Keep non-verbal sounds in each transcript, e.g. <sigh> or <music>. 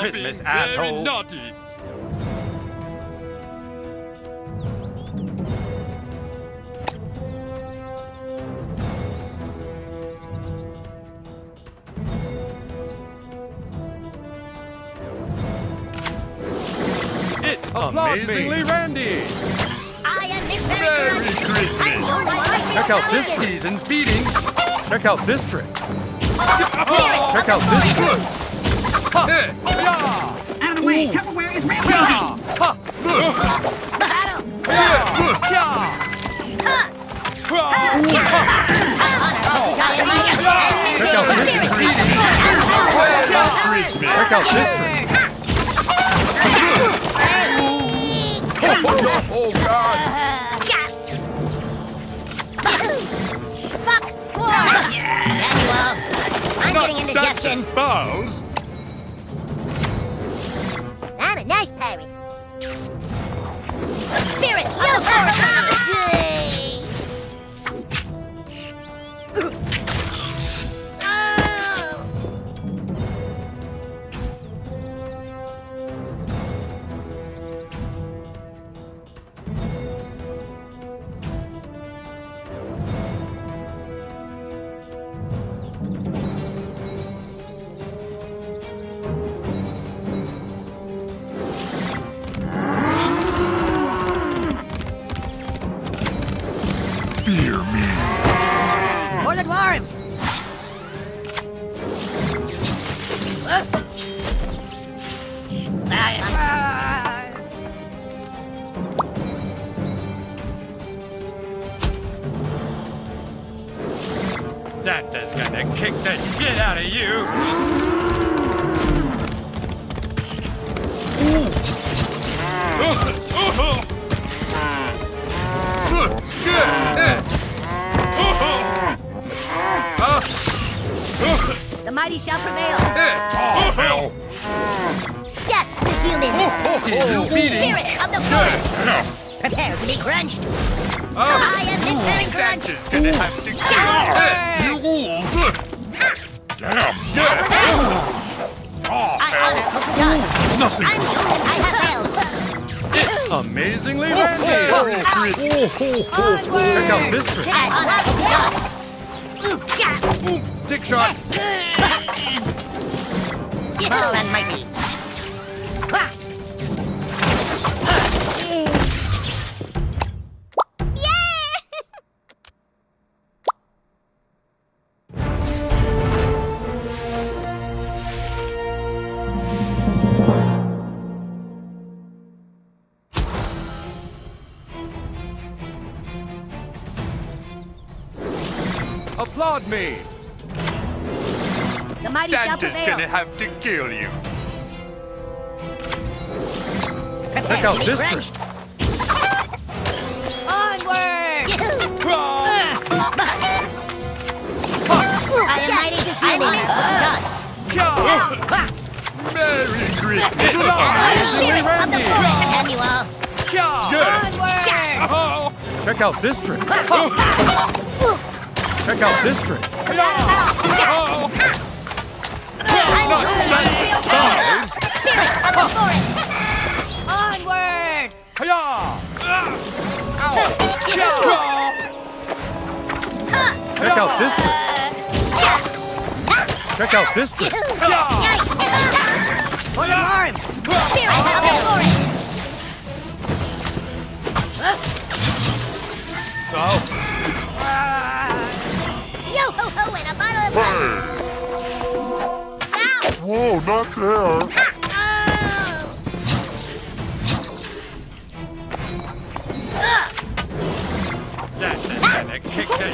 Christmas, asshole. Very naughty. It's Applaud me. amazingly Randy. I am Miss Merry Very Christmas. I'm your. Check out this season's beatings. Check out this trick. Spirit Check out this oh, oh, trick. Out of the way! Tupperware is rampaging! Battle. Check out this season's beatings. Check out this trick. Oh, God. Fuck! Manuel, I'm Not getting such indigestion. as Spirit of the forest. Fear me. For the dwarves! Santa's gonna kick the shit out of you. The mighty shall prevail. hell. Yes, the humans. Season's oh, oh, oh, beatings. Spirit of the forest. Prepare to be crunched. Ah. I am Miss Very Crunch. Santa's gonna have to kill you wolves. Damn. Ah, I honor Pocahontas. Nothing. I'm human. I have failed. Amazingly Randy. Check out this trick. I honor Pocahontas. Dick shot. Small and mighty. Applaud me. The mighty shall Santa's prevail. gonna have to kill you. Check out this crunched. <laughs> Onward! Yahoo! I am mighty. I'm Mint Pocahontas. Merry Christmas. Spirit of the forest. Annual. Onward! Oh! Check out this trick. Check out this trick. I'm human. Spirit of the forest. Onward! Check out this trick. Check out this trick. Yikes! For the dwarves! Spirit of the forest. Yo ho ho and a bottle of Oh,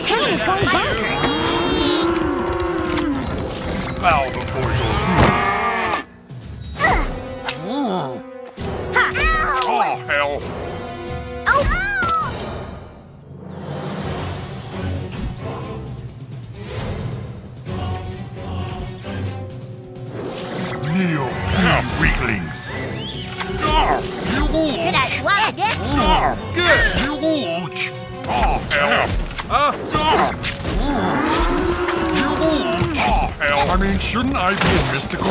Town shit is out going of you. bonkers. Bow Hell. Well, I mean, shouldn't I be mystical?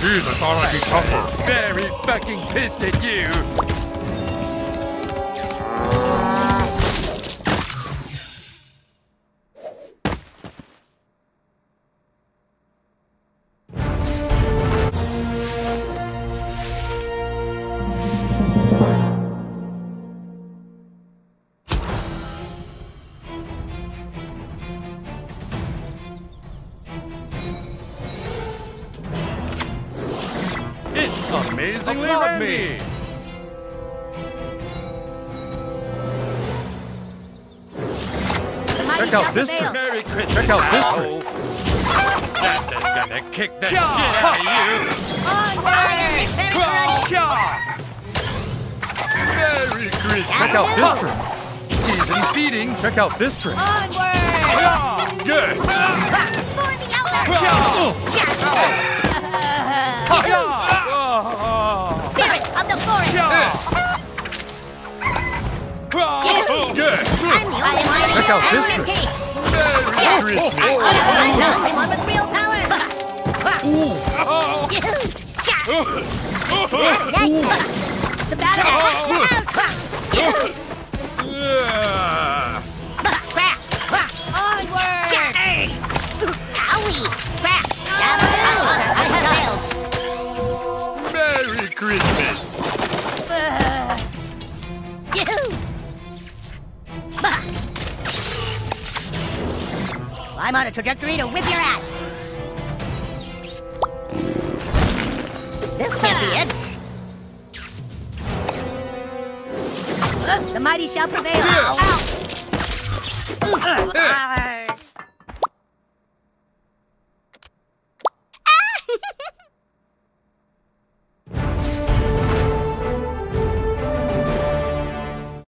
Jeez, I be tougher. Very fucking pissed at you. Amazingly Applaud randy. The mighty Check out this trick. Merry Christmas. Check out this asshole. Santa's gonna kick the shit out of you. Onward! Very Merry! Christmas. Check out this trick. Tease and beatings. Check out this trick. Onward! Good. Check out this I'm trick. Merry Christmas. I'm the only one with real power! Ooh! Nice! The battle! Yeah. I'm on a trajectory to whip your ass! This can't be it! The mighty shall prevail! Ow!